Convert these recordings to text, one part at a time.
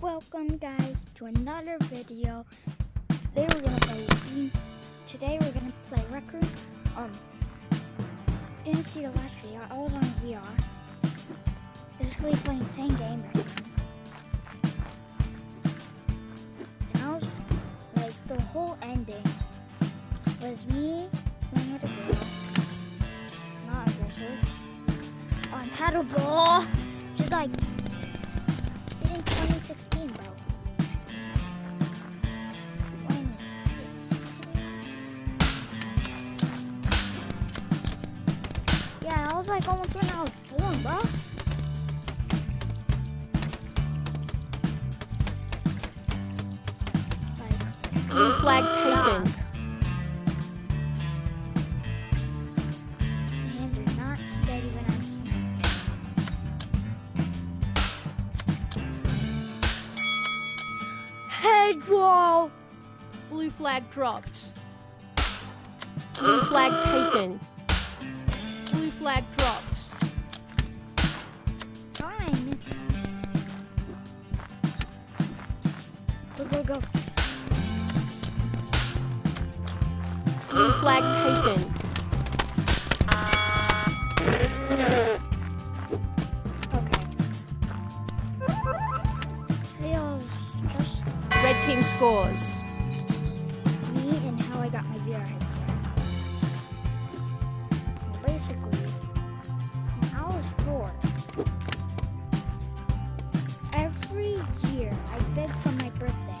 Welcome guys to another video. Today we're gonna play today we're gonna play Rec Room. Um didn't see the last video, I was on VR. Basically playing the same game. And I was like the whole ending was me playing with a girl. Not aggressive. On paddleball. She's like in 2016, bro. 2016. Yeah, I was like almost when I was born, bro. Like, Blue flag taken. Roll! Blue flag dropped. Blue flag taken. Blue flag dropped. Did miss? Go, go, go. Blue flag taken. Team scores. me and how I got my VR headset. Well, basically, when I was four, every year I begged for my birthday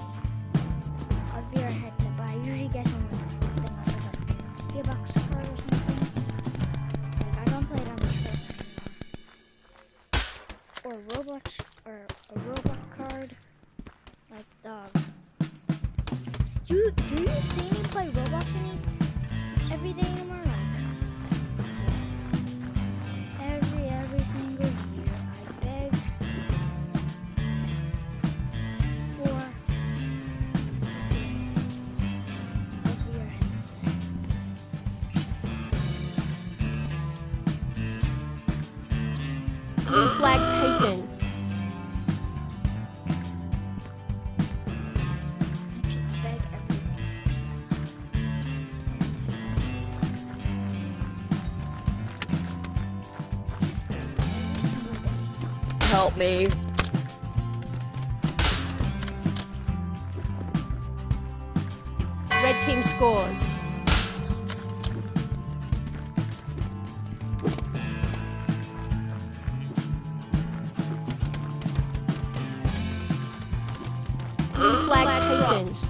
a VR headset, but I usually get something like a gearbox card or something. Like I don't play it on the Switch. Or Roblox, you do you see me play Roblox any every day anymore? Like so Help me. Red team scores. Flag taken.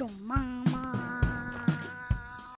My ear headset. Jomang.